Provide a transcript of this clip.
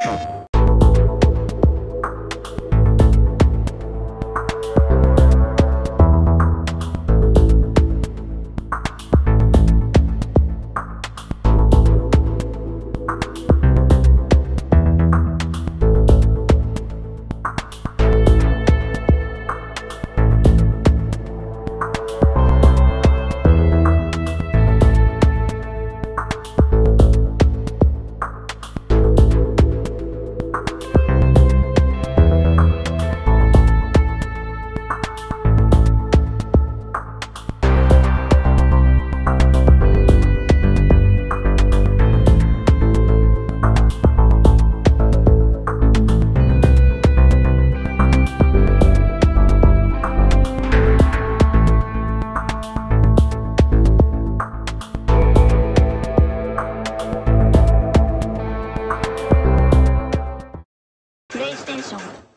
you 英雄。